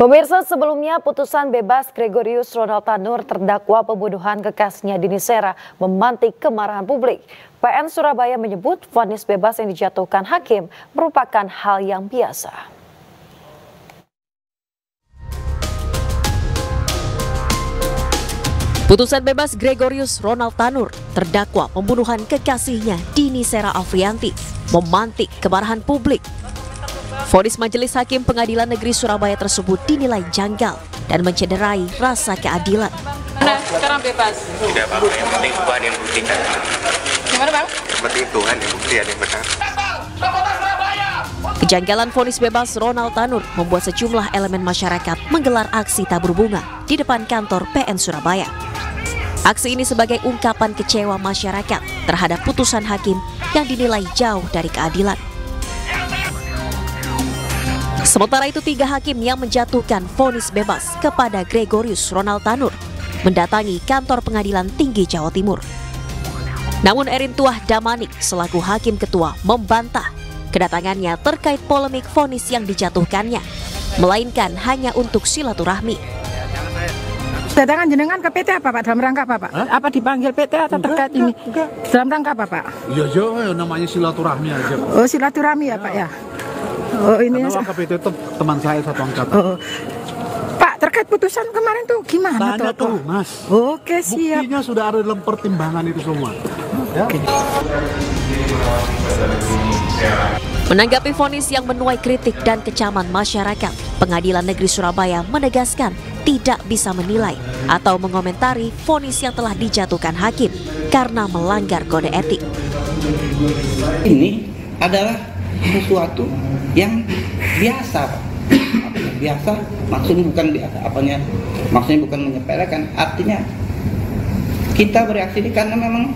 Pemirsa sebelumnya putusan bebas Gregorius Ronald Tanur terdakwa pembunuhan kekasihnya Dini Sera memantik kemarahan publik. PN Surabaya menyebut vonis bebas yang dijatuhkan hakim merupakan hal yang biasa. Putusan bebas Gregorius Ronald Tanur, terdakwa pembunuhan kekasihnya Dini Sera Afrianti, memantik kemarahan publik Fonis Majelis Hakim Pengadilan Negeri Surabaya tersebut dinilai janggal dan mencederai rasa keadilan. Nah, sekarang bebas. Tidak apa-apa, yang penting Tuhan yang buktikan. Gimana bang? Yang penting Tuhan yang bukti ada yang benar. Kejanggalan vonis bebas Ronald Tanur membuat sejumlah elemen masyarakat menggelar aksi tabur bunga di depan kantor PN Surabaya. Aksi ini sebagai ungkapan kecewa masyarakat terhadap putusan hakim yang dinilai jauh dari keadilan. Sementara itu tiga hakim yang menjatuhkan vonis bebas kepada Gregorius Ronald Tanur mendatangi kantor pengadilan tinggi Jawa Timur. Namun Erin Tuah Damanik selaku hakim ketua membantah kedatangannya terkait polemik vonis yang dijatuhkannya, melainkan hanya untuk silaturahmi. Kedatangan jenengan ke PT apa Pak? Dalam rangka apa Pak? Hah? Apa dipanggil PT atau enggak, terkait ini? Enggak. Dalam rangka apa Pak? Iya, ya, namanya silaturahmi aja. Oh, silaturahmi ya, ya Pak ya. Oh ini Karena KPT itu teman saya satu angkatan. Oh. Pak terkait putusan kemarin tuh gimana Tanya tuh, Mas. Oke siap. Buktinya sudah ada dalam pertimbangan itu semua. Ya. Oke. Menanggapi vonis yang menuai kritik dan kecaman masyarakat, Pengadilan Negeri Surabaya menegaskan tidak bisa menilai atau mengomentari vonis yang telah dijatuhkan hakim karena melanggar kode etik. Ini adalah sesuatu yang biasa. Biasa? Maksudnya bukan biasa apanya? Maksudnya bukan menyepelekan artinya kita bereaksi ini karena memang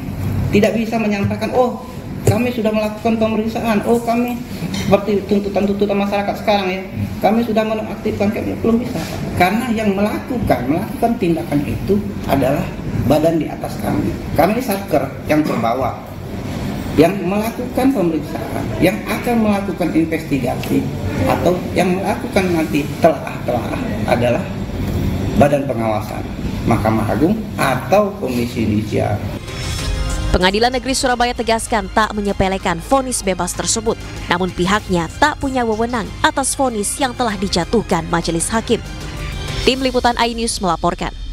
tidak bisa menyampaikan oh kami sudah melakukan pemeriksaan. Oh kami seperti tuntutan-tuntutan masyarakat sekarang ya. Kami sudah menaktifkan kami belum bisa. Karena yang melakukan melakukan tindakan itu adalah badan di atas kami. Kami ini yang terbawa yang melakukan pemeriksaan, yang akan melakukan investigasi atau yang melakukan nanti telah-telah adalah Badan Pengawasan Mahkamah Agung atau Komisi Judisial. Pengadilan Negeri Surabaya tegaskan tak menyepelekan vonis bebas tersebut, namun pihaknya tak punya wewenang atas vonis yang telah dijatuhkan majelis hakim. Tim Liputan iNews melaporkan.